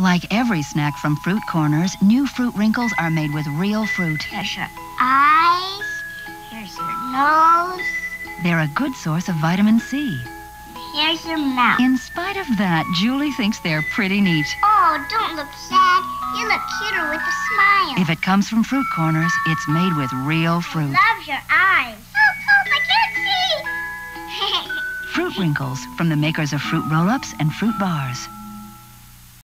Like every snack from Fruit Corners, new fruit wrinkles are made with real fruit. Here's your eyes. Here's your nose. They're a good source of vitamin C. Here's your mouth. In spite of that, Julie thinks they're pretty neat. Oh, don't look sad. You look cuter with a smile. If it comes from Fruit Corners, it's made with real fruit. I Love your eyes. Oh, Pop, I can't see. Fruit Wrinkles from the makers of Fruit Roll-Ups and Fruit Bars.